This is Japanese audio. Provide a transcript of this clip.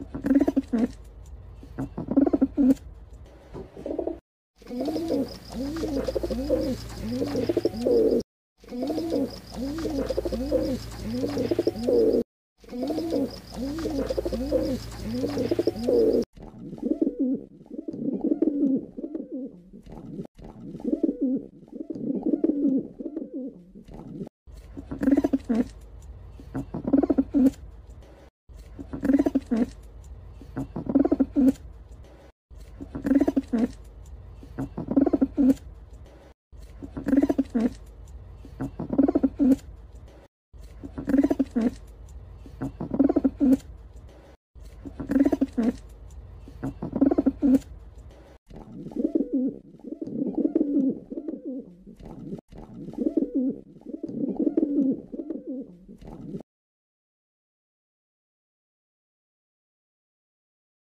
アハハハ。Mm-hmm.